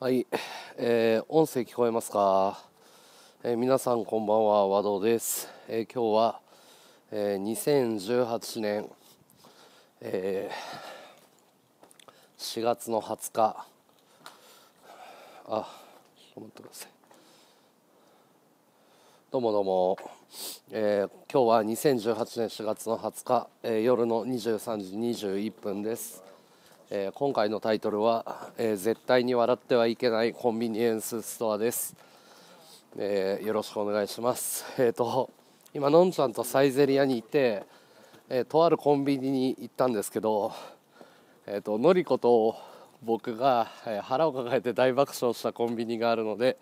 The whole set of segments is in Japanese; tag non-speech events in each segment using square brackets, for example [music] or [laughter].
はい、えー、音声聞こえますか、えー皆さんこんばんは和道です、えー今日は、えー2018年、えー4月の20日。あちょっと待ってください。どうもどうも、えー今日は2018年4月の20日、えー夜の23時21分です、えー今回のタイトルは、えー絶対に笑ってはいけないコンビニエンスストア」です、えーよろしくお願いします。えっ、と今のんちゃんとサイゼリアに行って、えーとあるコンビニに行ったんですけどえー、とのりこと僕が、え腹を抱えて大爆笑したコンビニがあるので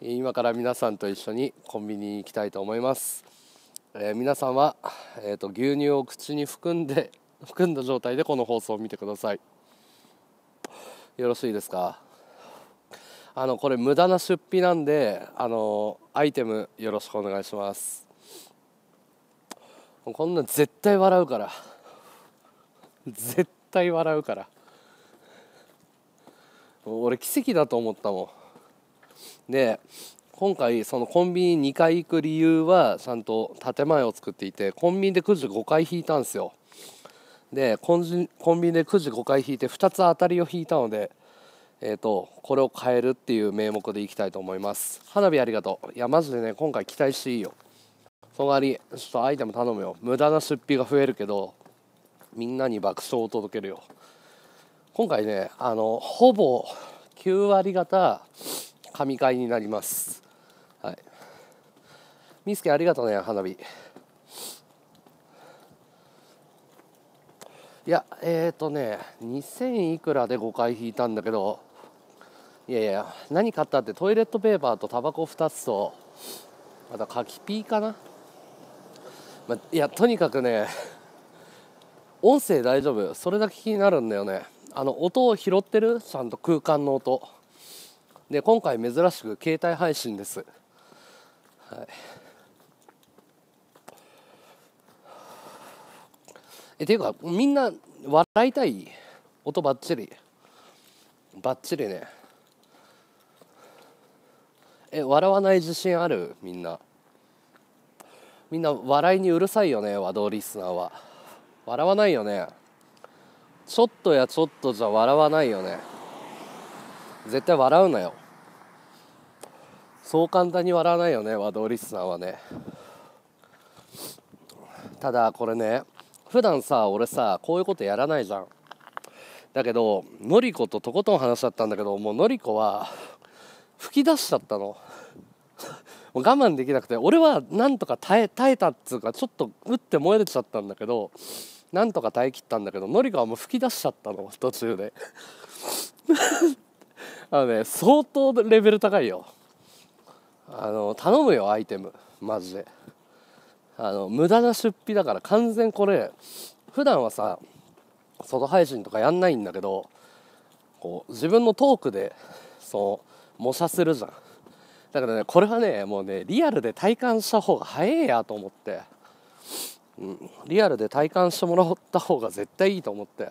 今から皆さんと一緒にコンビニに行きたいと思います、えー皆さんは、えー、と牛乳を口に含んで含んだ状態でこの放送を見てください。よろしいですか？あのこれ無駄な出費なんであのアイテムよろしくお願いします。こんなん絶対笑うから。絶対笑うから。俺奇跡だと思ったもん。で今回そのコンビニ2回行く理由はちゃんと建前を作っていてコンビニでくじ5回引いたんですよ。でコンコンビニでくじ5回引いて2つ当たりを引いたのでえー、とこれを変えるっていう名目でいきたいと思います。花火ありがとう。いやマジでね今回期待していいよ。その代わりちょっとアイテム頼むよ。無駄な出費が増えるけどみんなに爆笑を届けるよ。今回ねあのほぼ9割方神回になります。はい。みすけありがとうね花火。いやえっ、ー、とね2000いくらで5回引いたんだけどいやいや何買ったってトイレットペーパーとタバコ2つとまた柿ピーかな、まいやとにかくね音声大丈夫。それだけ気になるんだよね。あの音を拾ってる？ちゃんと空間の音。で今回珍しく携帯配信です。はい。えていうかみんな笑いたい音バッチリバッチリね。え笑わない自信ある？みんな。みんな笑いにうるさいよね和道リスナーは。笑わないよね。ちょっとやちょっとじゃ笑わないよね。絶対笑うなよ。そう簡単に笑わないよね和道リスナーはね。ただこれね普段さ俺さこういうことやらないじゃん。だけどのりこととことん話しちゃったんだけどもうのりこは吹き出しちゃったの。もう我慢できなくて俺はなんとか耐え耐えたっつうかちょっとうって燃えちゃったんだけどなんとか耐えきったんだけどのりこはもう吹き出しちゃったの途中で。[laughs] あのね相当レベル高いよ。あの頼むよアイテム。マジで。あの無駄な出費だから完全これ普段はさ外配信とかやんないんだけどこう自分のトークでそう模写するじゃん。だからねこれはねもうねリアルで体感した方が早いやと思って、うん、リアルで体感してもらった方が絶対いいと思って。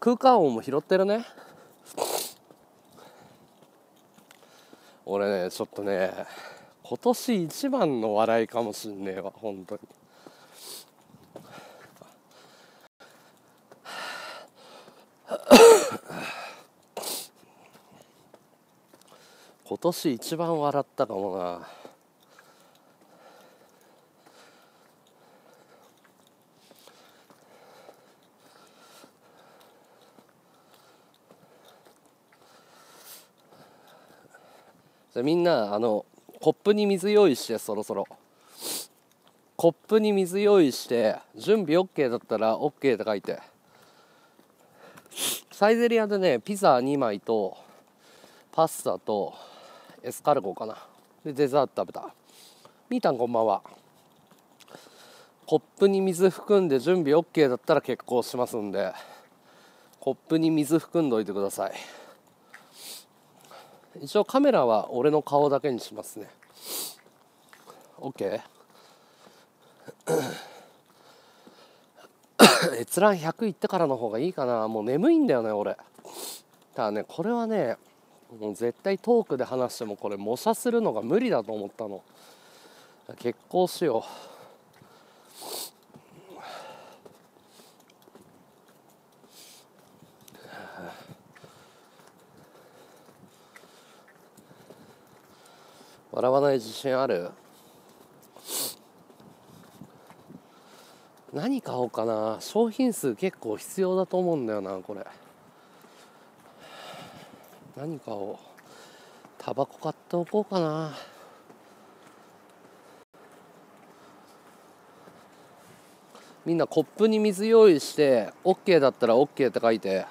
空間音も拾ってるね。俺ねちょっとね今年一番の笑いかもしんねえわ本当に。今年一番笑ったかもな。みんなあのコップに水用意してそろそろ。コップに水用意して準備 OK だったら OK って書いて。サイゼリアでねピザ2枚とパスタとエスカルゴかな。でデザート食べた。みーたんこんばんは。コップに水含んで準備 OK だったら結構しますんでコップに水含んどいてください。一応カメラは俺の顔だけにしますね。OK [coughs] 閲覧100いってからの方がいいかな。もう眠いんだよね俺。ただねこれはねもう絶対トークで話してもこれ模写するのが無理だと思ったの。結構しよ。う笑わない自信ある？何買おうかな？商品数結構必要だと思うんだよなこれ。何買おう？タバコ買っておこうかな。みんなコップに水用意して OK だったら OK って書いて。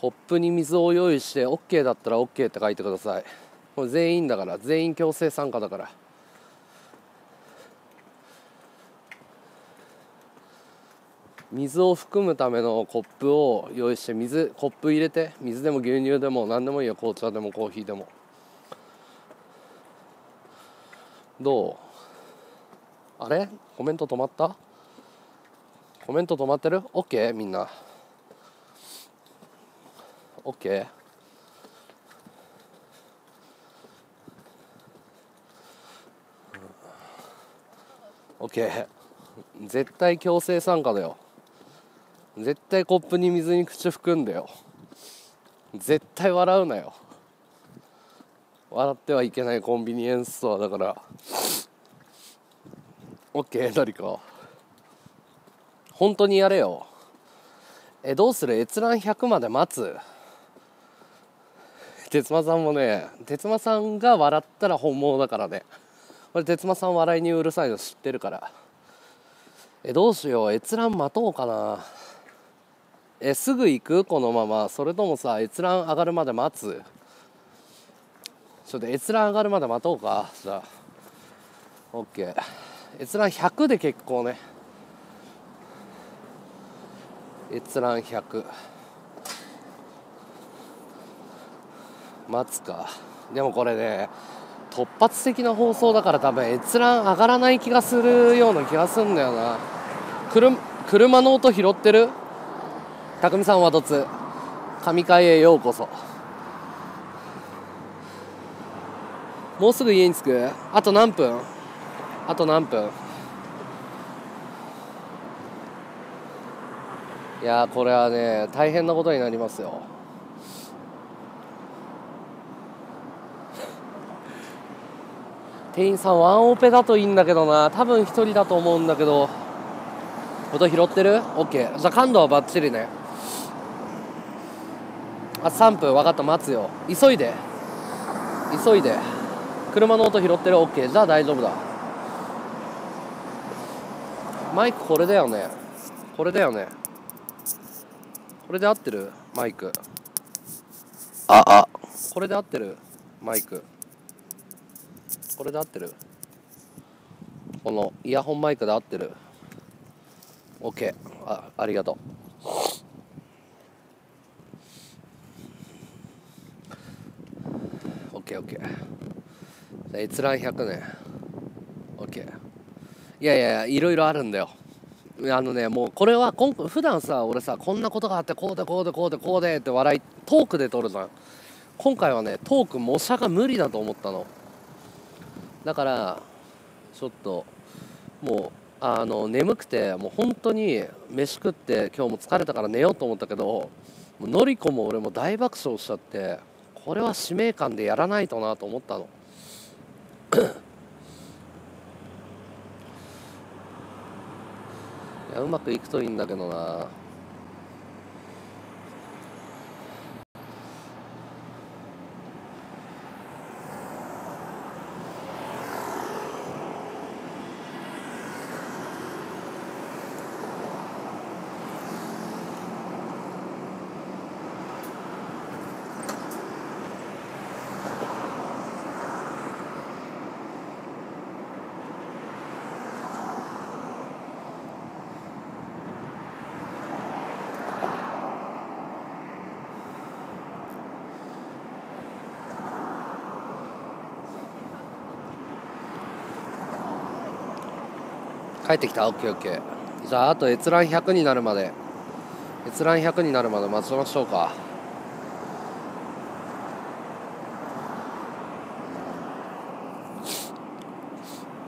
コップに水を用意して OK だったら OK って書いてください。これ全員だから全員強制参加だから。水を含むためのコップを用意して水コップ入れて水でも牛乳でも何でもいいよ。紅茶でもコーヒーでも。どう？あれ？コメント止まった？コメント止まってる ?OK みんな。OK? OK 絶対強制参加だよ。絶対コップに水に口含んでよ。絶対笑うなよ。笑ってはいけないコンビニエンスストアだから。OK 誰か。本当にやれよ。えどうする？閲覧100まで待つ？哲馬さんもね哲馬さんが笑ったら本物だからね。これ哲馬さん笑いにうるさいの知ってるから。えどうしよう。閲覧待とうかな。えすぐ行く？このまま。それともさ閲覧上がるまで待つ？ちょっと閲覧上がるまで待とうか。じゃあ OK 閲覧100で結構ね。閲覧100待つか。でもこれね突発的な放送だから多分閲覧上がらない気がするような気がすんだよな。車の音拾ってる？匠さんはどつ神会へようこそ。もうすぐ家に着く？あと何分？あと何分？いやこれはね大変なことになりますよ。店員さんワンオペだといいんだけどな。多分1人だと思うんだけど。音拾ってる ?OK じゃあ感度はバッチリね。あ3分。分かった。待つよ。急いで。急いで。車の音拾ってる？OK じゃあ大丈夫だ。マイクこれだよね。これだよね。これで合ってる？マイク。ああ。これで合ってる？マイクこれで合ってる？このイヤホンマイクで合ってる？OK あありがとう。ケーオッケー。閲覧100ね。オッケー。いやいやいろいろあるんだよ。あのねもうこれは今普段さ俺さこんなことがあってこうでこうでこうでこうでって笑いトークで撮るじゃん。今回はねトーク模写が無理だと思ったの。だからちょっともうあの眠くてもう本当に飯食って今日も疲れたから寝ようと思ったけどのりこも俺も大爆笑しちゃってこれは使命感でやらないとなと思ったの。いやうまくいくといいんだけどな。帰ってきた。OKOK じゃああと閲覧100になるまで。閲覧100になるまで待ちましょうか。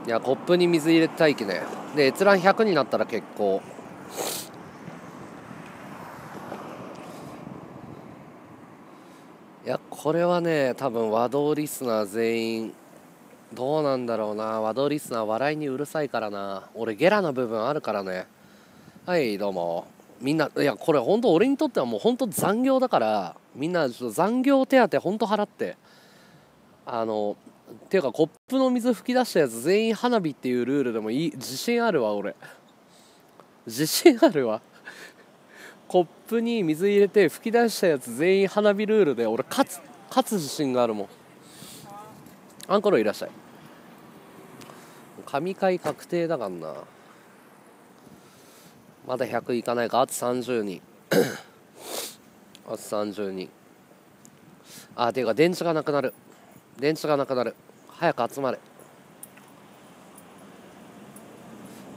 いやコップに水入れて待機ね。で閲覧100になったら結構。いやこれはね多分和道リスナー全員どうなんだろうな。和道リスナー笑いにうるさいからな。俺ゲラな部分あるからね。はいどうも。みんないやこれ本当俺にとってはもう本当残業だからみんなちょっと残業手当本当払って。あのていうかコップの水吹き出したやつ全員花火っていうルールでもいい自信あるわ俺。自信あるわ。コップに水入れて吹き出したやつ全員花火ルールで俺勝つ勝つ自信があるもん。アンコロいらっしゃい。神回確定だからな。まだ100いかないか。あと30人 [coughs] あと30人あていうか電池がなくなる。電池がなくなる。早く集まれ。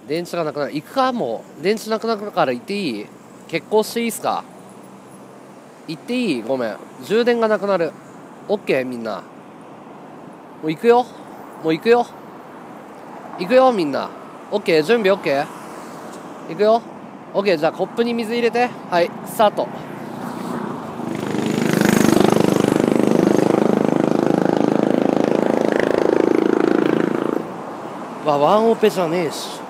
電池がなくなる。行くかも。う電池なくなるから行っていい？結婚していいっすか？行っていい？ごめん。充電がなくなる。OK みんな。もう行くよ。もう行くよ。行くよみんな。オッケー。準備オッケー。行くよ。オッケー。じゃあコップに水入れて。はい。スタート。わワンオペじゃねえし。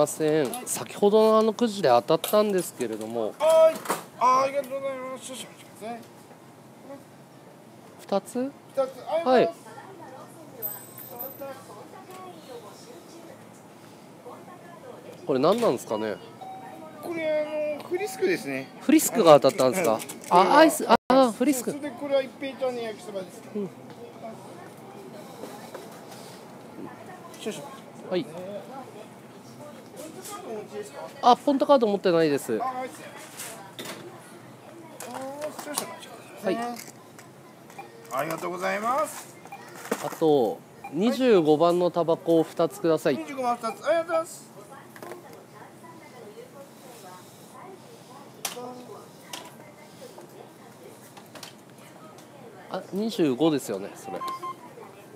ません先ほどのあのくじで当たったんですけれどもはい、ありがとうございます。少々お待ちください。2つ？はい。これ何なんですかね？これあのフリスクですね。フリスクが当たったんですか？あアイスああフリスクそれでこれは一平ちゃんの焼きそばです。うん少々。はい。あポンタカード持ってないですあ、はい。ありがとうございます。あと25番のタバコを2つください二十五番二つ、ありがとうございます。あ25ですよねそれ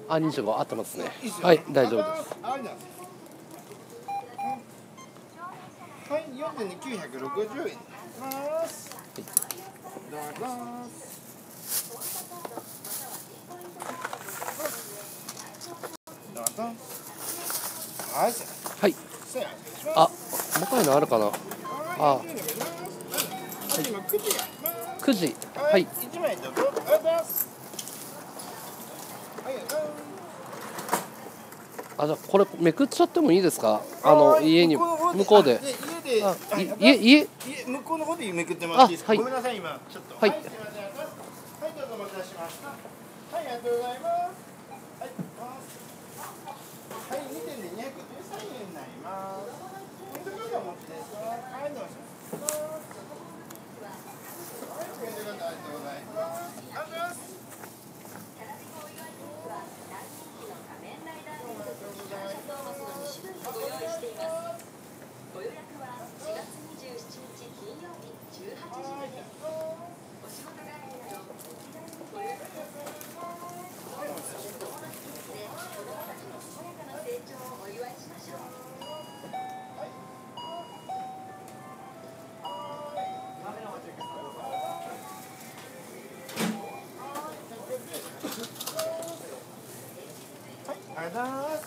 あ25合ってますねいいっすよはい大丈夫です。ありがとうございます。はい、四点で九百六十円になります。どうぞ。どうぞ。はい、さはいさあ、あ細かいのあるかな？あ。九時や。9時ははい。い、一枚どうぞ。い。あじゃあこれめくっちゃってもい。い。ですかあの家に向こうでい家家家向こうの方でめくってもらっていいですか？あはいごめんなさい今ちょっと。はいすみません。はいどうぞお待たせしました。はいありがとうございます。はいはい二点で二百十三円になります。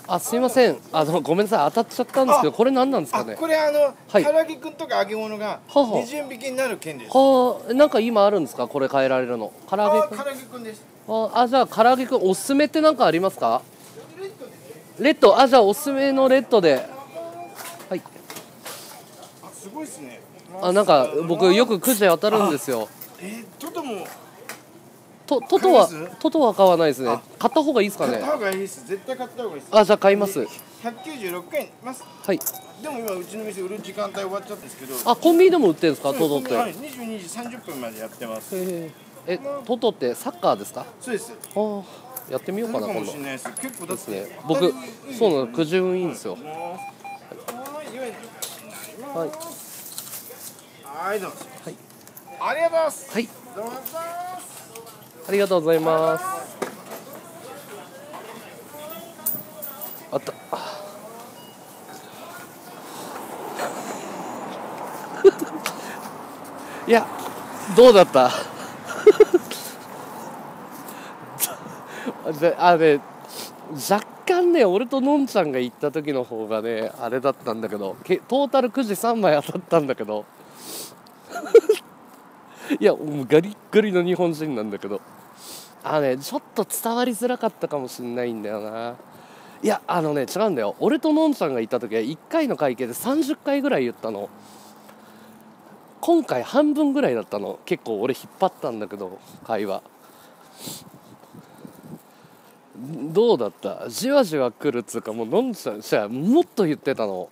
あすいません。あのごめんなさい。当たっちゃったんですけどこれ何なんですかあ、ねこれあの、はい。唐揚げくんとか揚げ物がはは二順引きになる件です。はあなんか今あるんですか？これ変えられるの。唐揚げくん？あ唐揚げくんです。ああじゃあ唐揚げくんおすすめって何かありますか？レッド。あじゃあおすすめのレッドで。はい。あ、すごいですね。あなんか僕よくくじ当たるんですよ。えー、とてもとトトは買いますトトは買わないですね。あ。買った方がいいですかね。買った方がいいです。絶対買った方がいいです。あじゃあ買います。196円ますはい。でも今うちの店売る時間帯終わっちゃったんですけど。あコンビニでも売ってるんですかトトって、はい22時30分までやってます。へええトトってサッカーですか？そうです。ああやってみようかなか今度。結構ですね。僕そうなのくじ運いいんですよ。はい。はい。はいどうぞ。はい。ありがとうございますはい。どうぞありがとうございます。あった。[laughs] いやどうだった？[laughs] であね若干ね俺とのんちゃんが行った時の方がねあれだったんだけどけトータルくじ3枚当たったんだけど。[laughs] いやもうガリッガリの日本人なんだけど。あのねちょっと伝わりづらかったかもしんないんだよな。いやあのね違うんだよ。俺とのんちゃんが行った時は1回の会計で30回ぐらい言ったの。今回半分ぐらいだったの。結構俺引っ張ったんだけど会話。どうだった？じわじわ来るっつうかもうのんちゃんじゃもっと言ってたの。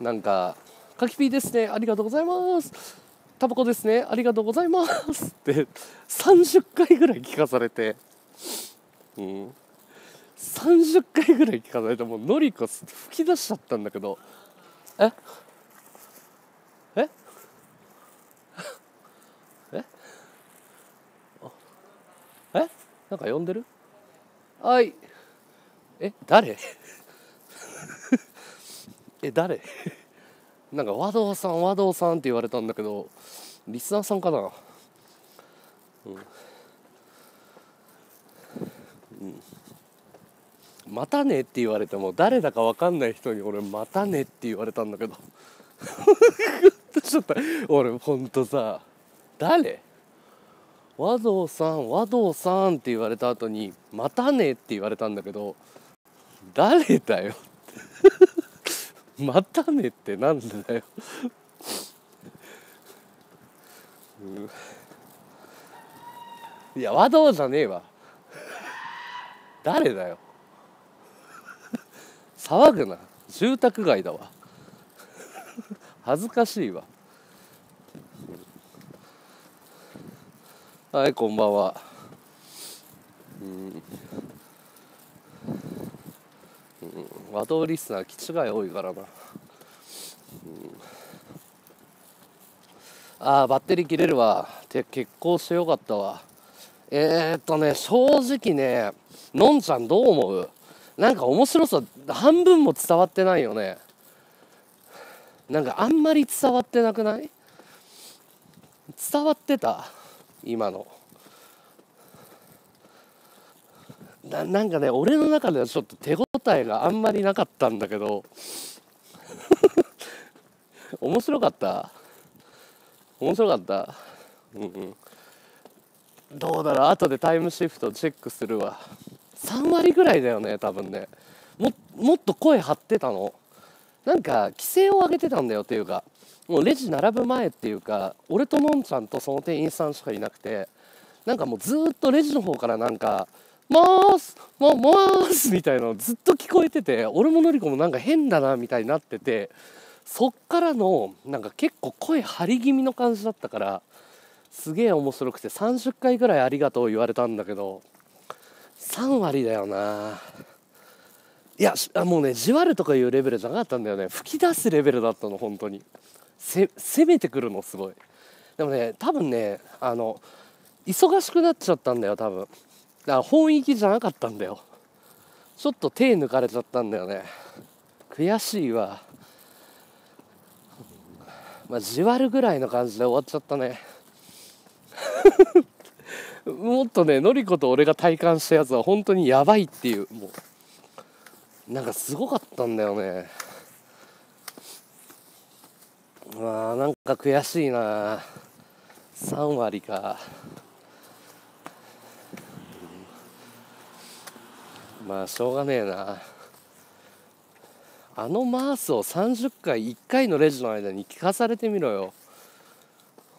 なんか「かきピーですね。ありがとうございます」タバコですね。ありがとうございます。[laughs] って30回ぐらい聞かされて。うん。30回ぐらい聞かされてもうノリコ吹き出しちゃったんだけど。え？え？[laughs] え？え？なんか呼んでる？はい。え誰？[laughs] え誰？なんか和道さん和道さんって言われたんだけどリスナーさんかな？うん、うん。またねって言われても誰だか分かんない人に俺またねって言われたんだけど。ちょっと俺ほんとさ誰？和道さん和道さんって言われた後にまたねって言われたんだけど誰だよまたねってなんだよ、いや和道じゃねえわ。誰だよ。騒ぐな。住宅街だわ。恥ずかしいわ。はいこんばんは。うんうん和道リスナー気違い多いからな、うん、あーバッテリー切れるわ。て結婚してよかったわ。えー、っとね正直ねのんちゃんどう思う？なんか面白さ半分も伝わってないよね。なんかあんまり伝わってなくない？伝わってた？今の。ななんかね俺の中ではちょっと手応えがあんまりなかったんだけど。[laughs] 面白かった。面白かった。うんうん。どうだろう。後でタイムシフトチェックするわ。3割ぐらいだよね多分ね。ももっと声張ってたの。なんか規制を上げてたんだよっていうか。もうレジ並ぶ前っていうか俺とのんちゃんとその店員さんしかいなくて。なんかもうずっとレジの方からなんか「まーすもまーす」みたいなのずっと聞こえてて俺ものりこもなんか変だなみたいになっててそっからのなんか結構声張り気味の感じだったからすげえ面白くて30回ぐらいありがとう言われたんだけど3割だよないやもうねじわるとかいうレベルじゃなかったんだよね吹き出すレベルだったの本当に攻めてくるのすごいでもね多分ねあの忙しくなっちゃったんだよ多分だから本域じゃなかったんだよ。ちょっと手抜かれちゃったんだよね。悔しいわ。まあじわるぐらいの感じで終わっちゃったね。[laughs] もっとねのりこと俺が体感したやつは本当にやばいっていう。もうなんかすごかったんだよね。まあなんか悔しいな。3割か。まあしょうがねえな。あのマースを30回1回のレジの間に聞かされてみろよ。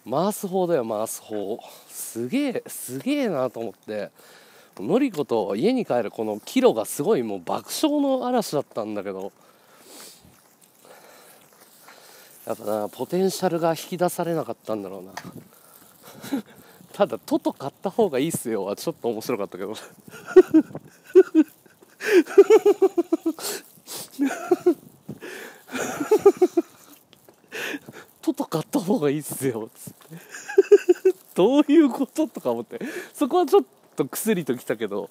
回す方だよ回す方すげえすげえなと思って。のりこと家に帰るこのキロがすごいもう爆笑の嵐だったんだけど。やっぱなポテンシャルが引き出されなかったんだろうな。ただトト買った方がいいっすよはちょっと面白かったけど。トト買った方がいいっすよ。つって。どういうこととか思って。そこはちょっと薬ときたけど。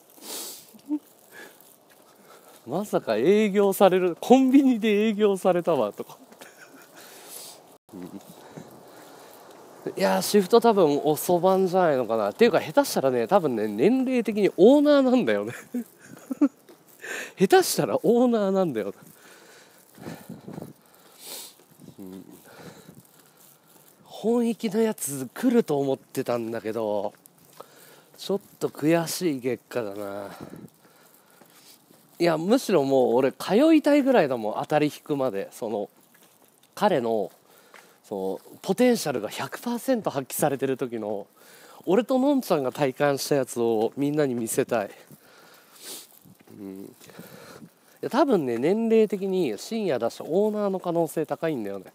まさか営業されるコンビニで営業されたわとか、いやシフト多分遅番じゃないのかな。っていうか下手したらね多分ね年齢的にオーナーなんだよね。下手したらオーナーなんだよ、うん、本域のやつ来ると思ってたんだけどちょっと悔しい結果だな。いやむしろもう俺通いたいぐらいだもん当たり引くまでその彼のそのポテンシャルが100%発揮されてる時の俺とのんちゃんが体感したやつをみんなに見せたい、うん、いや多分ね年齢的に深夜だしオーナーの可能性高いんだよね。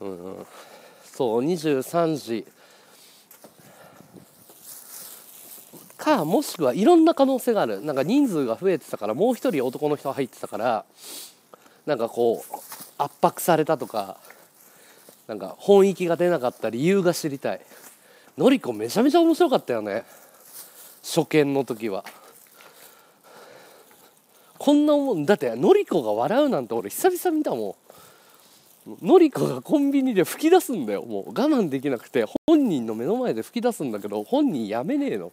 うん、うん、そう23時。かもしくはいろんな可能性がある。なんか人数が増えてたからもう一人男の人が入ってたからなんかこう圧迫されたとかなんか本域が出なかった理由が知りたい。のりこめちゃめちゃ面白かったよね。初見の時は。こんなもんだってのりこが笑うなんて俺久々見たもん。のりこがコンビニで吹き出すんだよ。もう我慢できなくて本人の目の前で吹き出すんだけど本人やめねえの。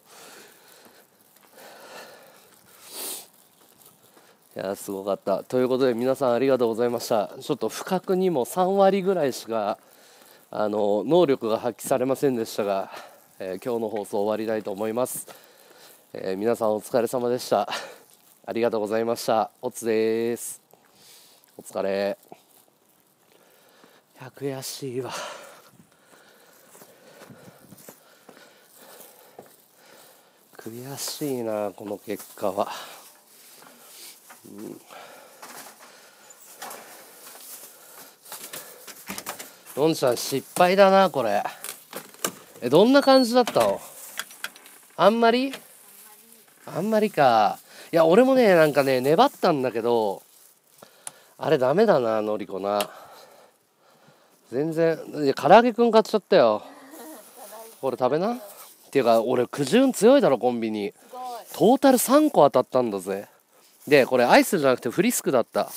いやすごかった。ということで皆さんありがとうございました。ちょっと不覚にも3割ぐらいしかあの能力が発揮されませんでしたが、えー、今日の放送終わりたいと思います、えー、皆さんお疲れ様でした。[laughs] ありがとうございました。おつです。お疲れ。いや悔しいわ。悔しいなこの結果は。のんちゃん失敗だなこれ。えどんな感じだったの？あんまり？あんまりか。いや俺もねなんかね粘ったんだけどあれダメだなのりこな。全然いや唐揚げくん買っちゃったよ。これ食べな。っていうか俺くじ運強いだろコンビニ。トータル3個当たったんだぜ。でこれアイスじゃなくてフリスクだった